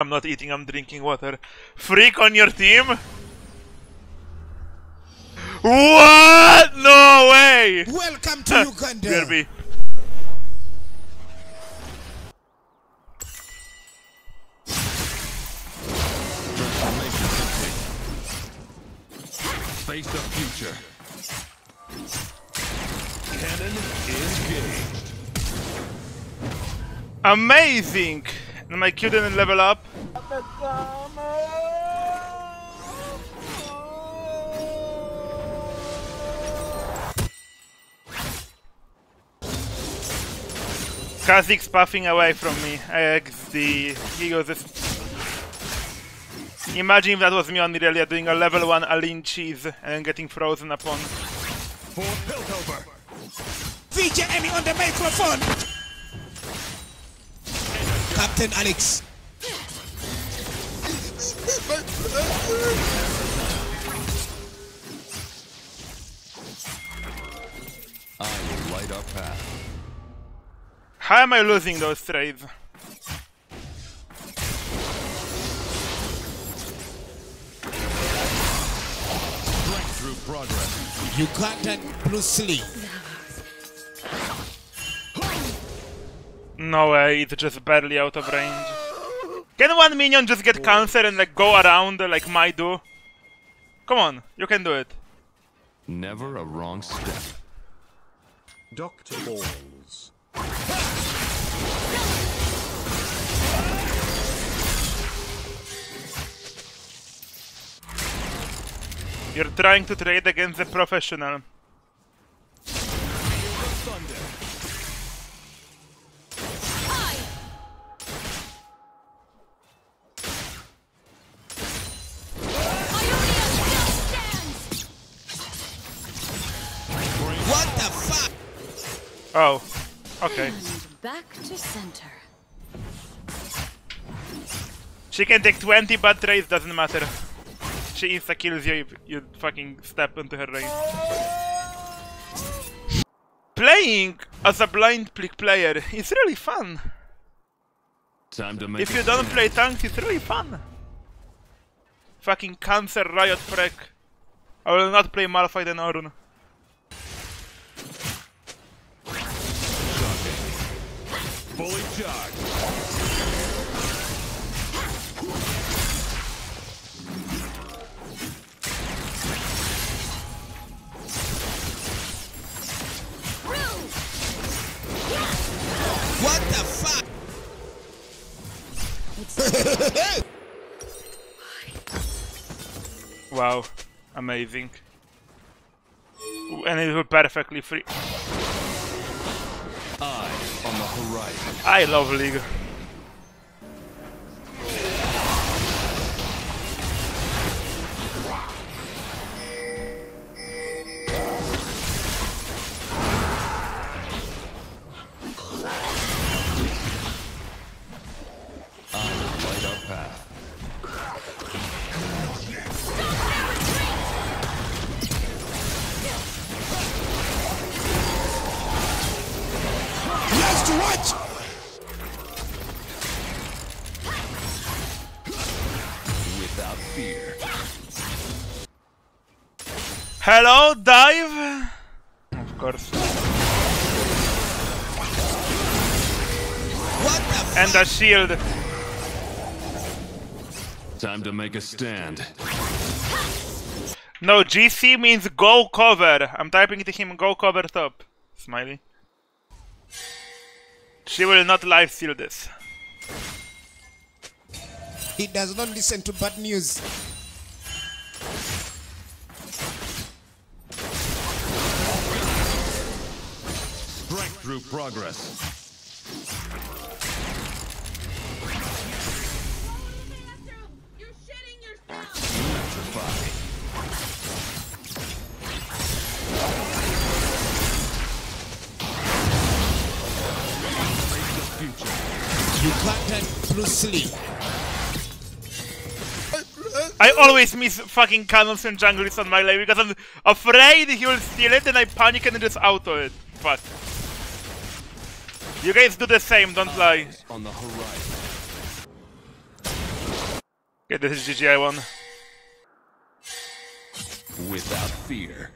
I'm not eating, I'm drinking water. Freak on your team? What? No way! Welcome to Uganda. BRB. Face the future. Cannon engaged. Amazing! And my Q didn't level up. Kha'Zix puffing away from me. XD. He goes. Imagine if that was me on Irelia doing a level 1 Aline cheese and getting frozen upon. VJ Emmy on the microphone. Captain Alex. How am I losing those trades? Strength through progress. Ugandan Bruce Lee. No way, it's just barely out of range. Can one minion just get cancer and like go around like my do? Come on, you can do it. Never a wrong step. Dr. Balls. You're trying to trade against a professional. Oh, okay. Back to center. She can take 20 bad trades, doesn't matter. She insta kills you if you fucking step into her range. Playing as a blind click player is really fun. Time to make If you don't stand. play tanks, it's really fun. Fucking cancer riot freak. I will not play Malphite and Ornn. What the fuck? Wow, amazing. And it will perfectly free. I love League. Hello, dive! Of course. What the? And a shield. Time to make a stand. No, GC means go cover. I'm typing to him go cover top. Smiley. She will not live steal this. He does not listen to bad news. Through progress. Lee. I always miss fucking cannons and junglers on my lane because I'm afraid he will steal it and I panic and just auto it. Fuck. You guys do the same, don't lie. On the horizon. Okay, this is GG, I. Without fear.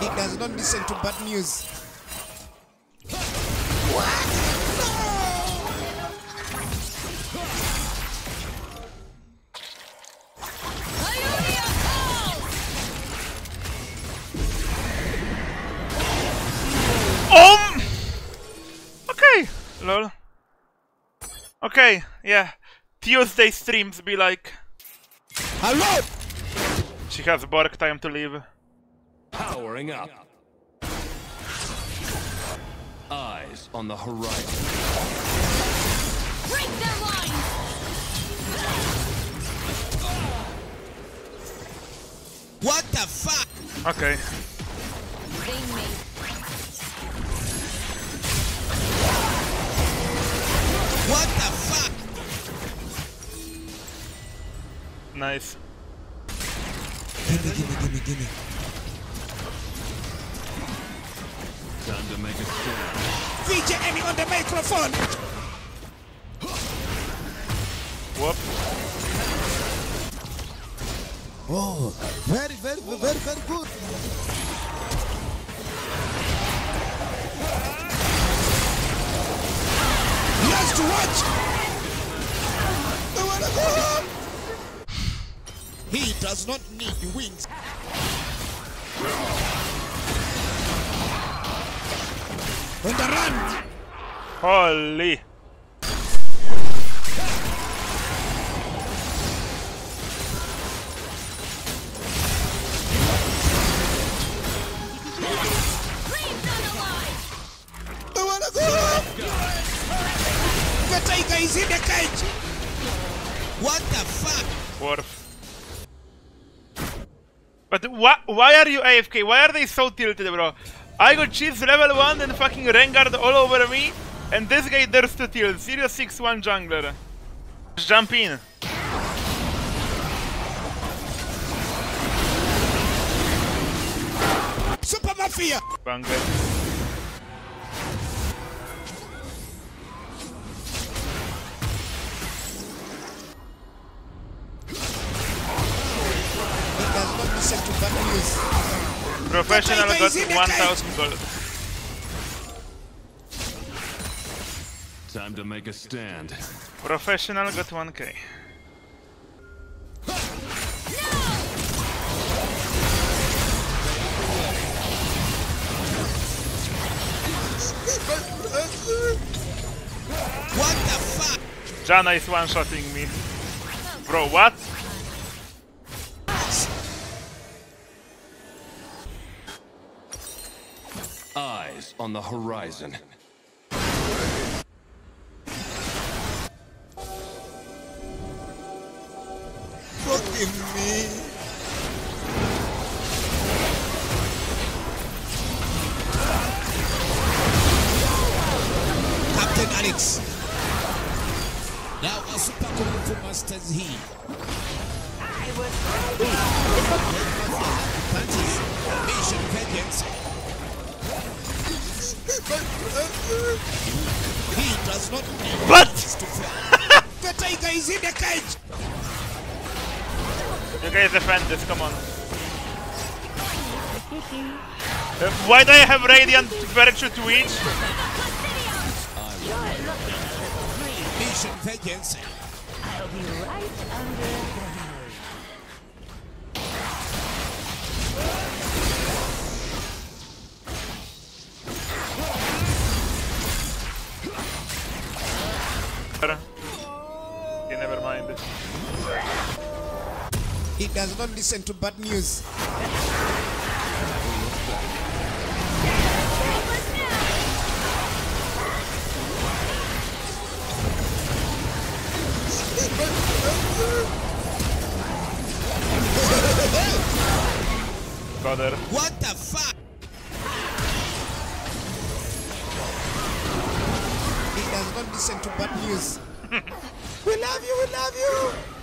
He does not listen to bad news. Okay. Yeah. Tuesday streams be like. Hello! She has work time to leave. Powering up. Eyes on the horizon. Break their lines! What the fuck? Okay. What the fuck? Nice. Gimme, gimme, gimme, gimme. Time to make a stand. VJ Emmy on the microphone. Whoop. Oh, very, very, very, very good. I wanna go home. He does not need wings. On the run. Holy. Tiger is in the cage. What the fuck? What? But why, why are you AFK? Why are they so tilted, bro? I got cheese level 1 and fucking Rengar all over me, and this guy dares to tilt. Serious 6-1 jungler. Just jump in. Super Mafia. Banger. Professional The tiger got is in the 1000 gold. Time to make a stand. Professional got 1k. What the fuck? Jana is one-shotting me. Bro, what? Eyes on the horizon. Forgive me. Captain Alex. Now a super Kung Fu Masters he. Punches. Mission vengeance. He does not need But! to fight. the tiger is in the cage. You guys defend this, come on. Uh, why do I have Radiant Virtue to each? Mission vengeance. Okay, He does not listen to bad news. Got her. What the fuck? He does not listen to bad news. we love you, we love you.